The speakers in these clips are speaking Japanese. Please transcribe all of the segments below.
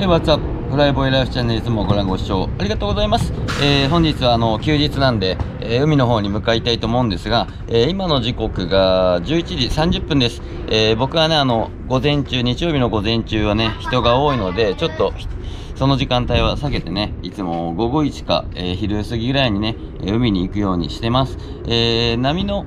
えー、わざフライボイライフチャンネルいつもご覧ご視聴ありがとうございます。えー、本日はあの休日なんで、えー、海の方に向かいたいと思うんですが、えー、今の時刻が11時30分です。え僕はね、あの、午前中、日曜日の午前中はね、人が多いので、ちょっと、その時間帯は避けてね、いつも午後1か、え昼過ぎぐらいにね、海に行くようにしてます。え波の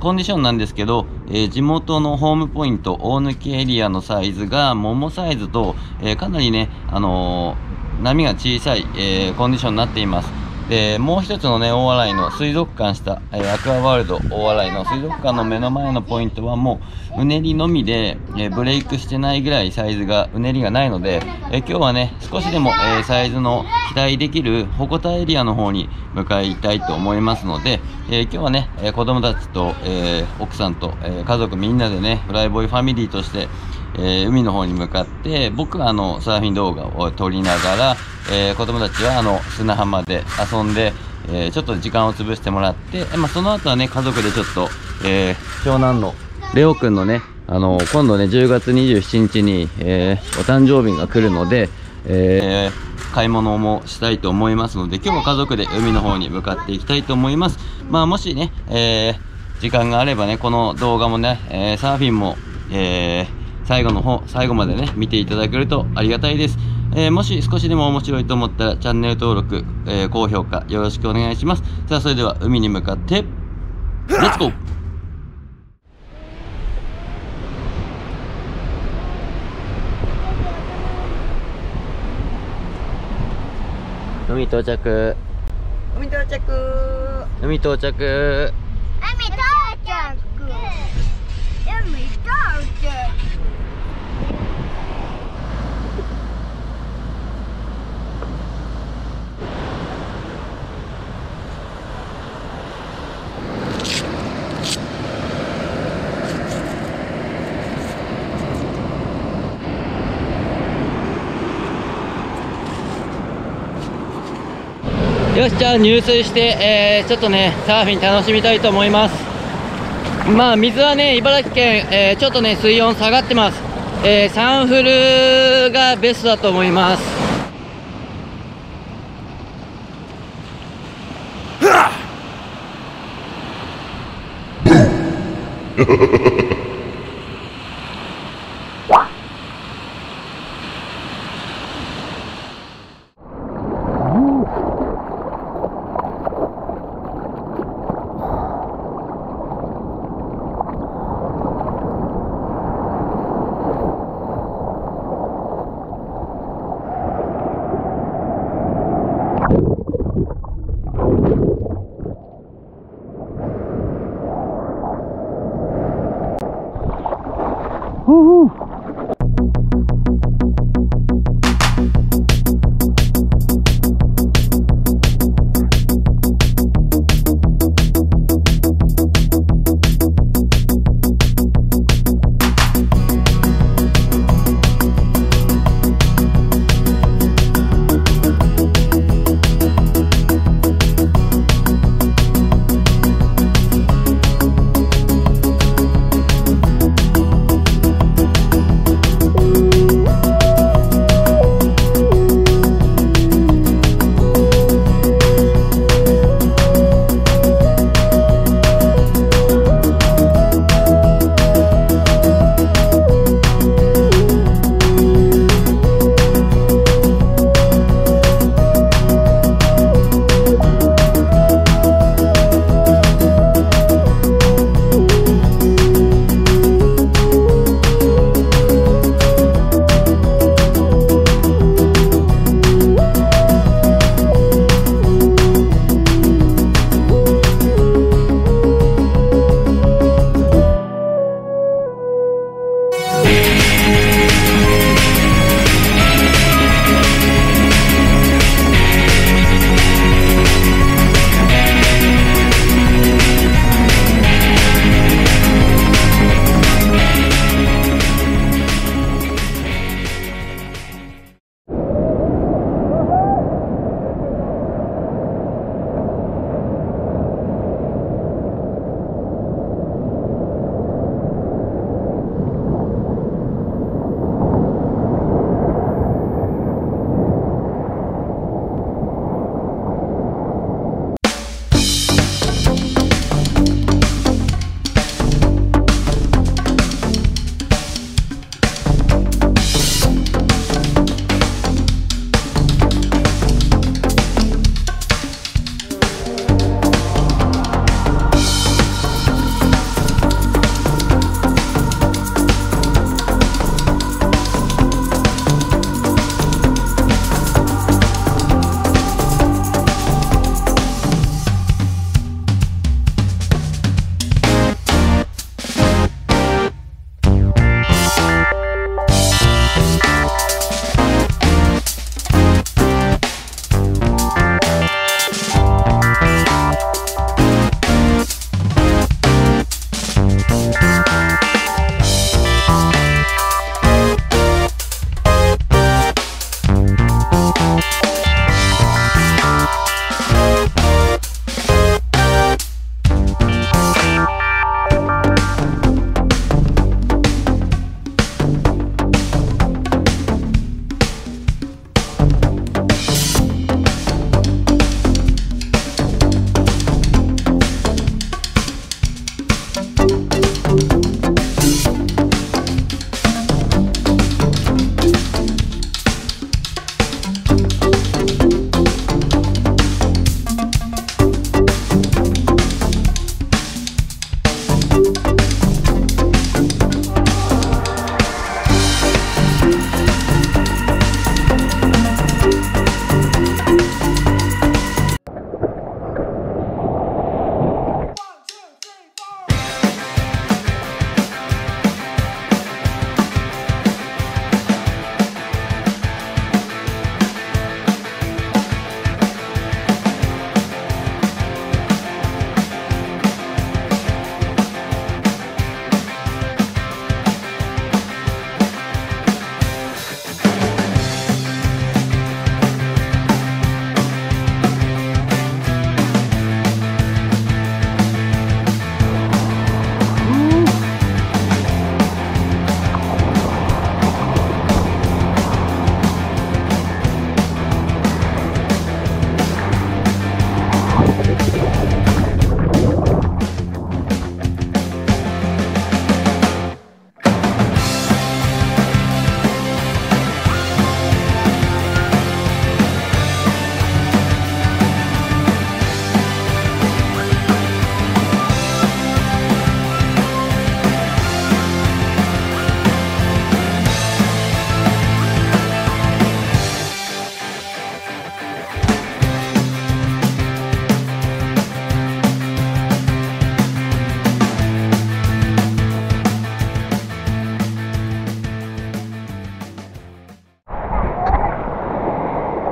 コンディションなんですけど、えー、地元のホームポイント、大貫エリアのサイズが桃サイズと、えー、かなりね、あのー、波が小さい、えコンディションになっています。で、もう一つのね、大洗の水族館下、えー、アクアワールド大洗の水族館の目の前のポイントはもう、うねりのみで、えー、ブレイクしてないぐらいサイズが、うねりがないので、えー、今日はね、少しでも、えサイズの期待できる鉾田エリアの方に向かいたいと思いますので、え今日はね、え子供たちと、え奥さんと、え家族みんなでね、フライボーイファミリーとして、えー海の方に向かって、僕はあの、サーフィン動画を撮りながら、えー、子供たちはあの砂浜で遊んで、えー、ちょっと時間を潰してもらって、まあ、その後はね家族でちょっと、えー、長男のレオくんのねあの今度ね10月27日に、え、お誕生日が来るので、え、買い物もしたいと思いますので今日は家族で海の方に向かっていきたいと思います。まあもしね、え、時間があればねこの動画もね、えサーフィンも、え最後の方最後までね見ていただけるとありがたいです。えー、もし少しでも面白いと思ったらチャンネル登録、えー、高評価よろしくお願いします。さあ、それでは海に向かって、レッツゴー海到着。海到着。海到着よしじゃあ入水して、えー、ちょっとねサーフィン楽しみたいと思います。まあ水はね茨城県、えー、ちょっとね水温下がってます、えー、サンフルがベストだと思います。うわっ！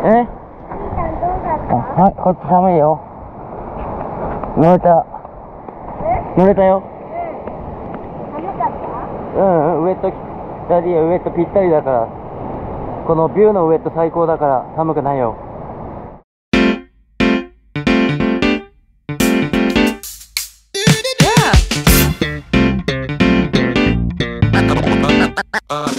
たはい、こっち寒いよ。乗れた。乗れたよ。寒かったうん、うんウエット、ダディはウエットぴったりだから。このビューのウエット最高だから寒くないよ。down